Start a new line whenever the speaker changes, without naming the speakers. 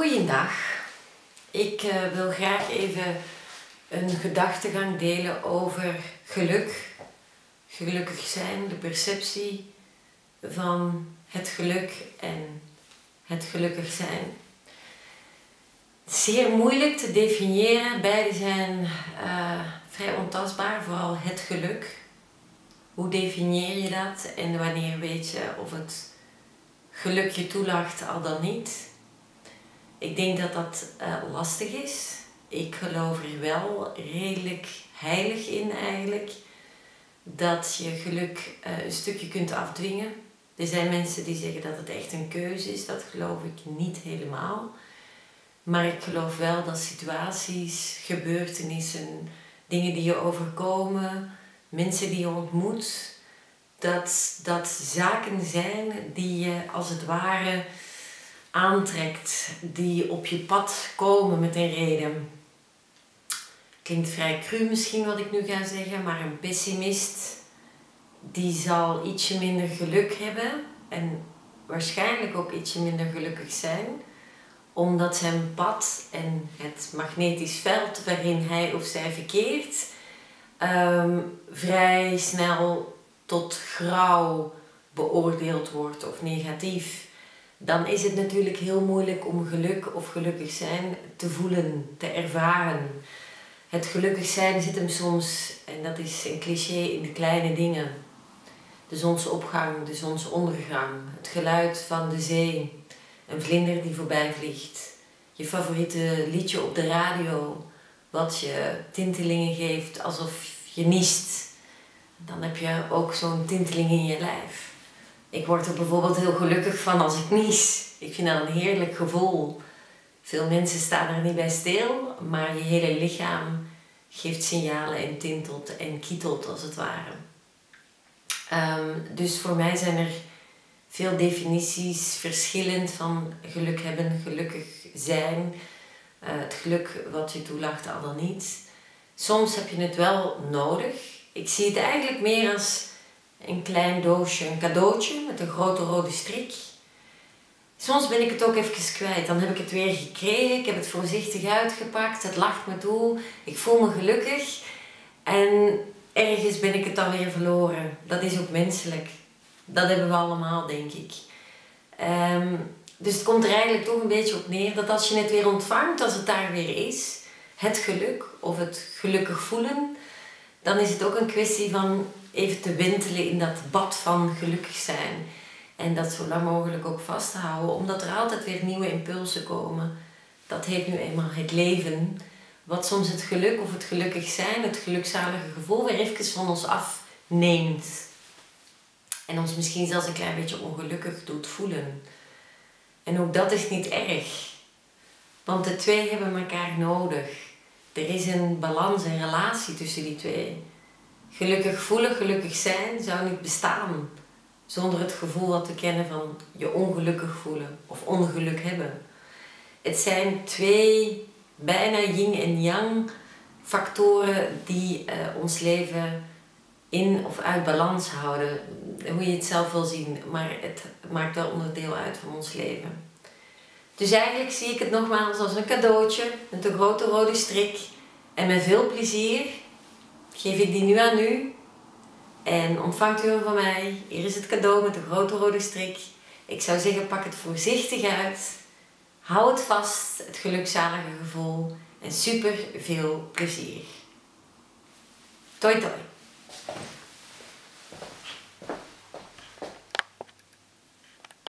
Goeiedag. Ik uh, wil graag even een gedachtegang delen over geluk. Gelukkig zijn, de perceptie van het geluk en het gelukkig zijn. Zeer moeilijk te definiëren, beide zijn uh, vrij ontastbaar, vooral het geluk. Hoe definieer je dat en wanneer weet je of het geluk je toelacht al dan niet? Ik denk dat dat uh, lastig is. Ik geloof er wel redelijk heilig in eigenlijk. Dat je geluk uh, een stukje kunt afdwingen. Er zijn mensen die zeggen dat het echt een keuze is. Dat geloof ik niet helemaal. Maar ik geloof wel dat situaties, gebeurtenissen, dingen die je overkomen, mensen die je ontmoet, dat dat zaken zijn die je als het ware aantrekt, die op je pad komen met een reden. Klinkt vrij cru misschien wat ik nu ga zeggen, maar een pessimist die zal ietsje minder geluk hebben en waarschijnlijk ook ietsje minder gelukkig zijn, omdat zijn pad en het magnetisch veld waarin hij of zij verkeert ehm, vrij snel tot grauw beoordeeld wordt of negatief dan is het natuurlijk heel moeilijk om geluk of gelukkig zijn te voelen, te ervaren. Het gelukkig zijn zit hem soms, en dat is een cliché, in de kleine dingen. De zonsopgang, de zonsondergang, het geluid van de zee, een vlinder die voorbij vliegt, je favoriete liedje op de radio, wat je tintelingen geeft alsof je niest. Dan heb je ook zo'n tinteling in je lijf. Ik word er bijvoorbeeld heel gelukkig van als ik nies. Ik vind dat een heerlijk gevoel. Veel mensen staan er niet bij stil, maar je hele lichaam geeft signalen en tintelt en kietelt als het ware. Ehm, dus voor mij zijn er veel definities verschillend van geluk hebben, gelukkig zijn. Uh, het geluk wat je toelacht, al dan niet. Soms heb je het wel nodig. Ik zie het eigenlijk meer als een klein doosje, een cadeautje met een grote rode strik. Soms ben ik het ook even kwijt. Dan heb ik het weer gekregen. Ik heb het voorzichtig uitgepakt. Het lacht me toe. Ik voel me gelukkig. En ergens ben ik het dan weer verloren. Dat is ook menselijk. Dat hebben we allemaal, denk ik. Ehm, dus het komt er eigenlijk toch een beetje op neer dat als je het weer ontvangt, als het daar weer is, het geluk of het gelukkig voelen, dan is het ook een kwestie van even te wintelen in dat bad van gelukkig zijn. En dat zo lang mogelijk ook vast te houden, omdat er altijd weer nieuwe impulsen komen. Dat heet nu eenmaal het leven. Wat soms het geluk of het gelukkig zijn, het gelukzalige gevoel weer even van ons afneemt. En ons misschien zelfs een klein beetje ongelukkig doet voelen. En ook dat is niet erg. Want de twee hebben elkaar nodig. Er is een balans, een relatie tussen die twee. Gelukkig voelen, gelukkig zijn zou niet bestaan zonder het gevoel wat te kennen van je ongelukkig voelen of ongeluk hebben. Het zijn twee bijna yin en yang factoren die uh, ons leven in of uit balans houden. Hoe je het zelf wil zien, maar het maakt wel onderdeel uit van ons leven. Dus eigenlijk zie ik het nogmaals als een cadeautje met een grote rode strik. En met veel plezier geef ik die nu aan u. En ontvangt u hem van mij. Hier is het cadeau met de grote rode strik. Ik zou zeggen, pak het voorzichtig uit. Hou het vast, het gelukzalige gevoel. En super veel plezier. Toi toi.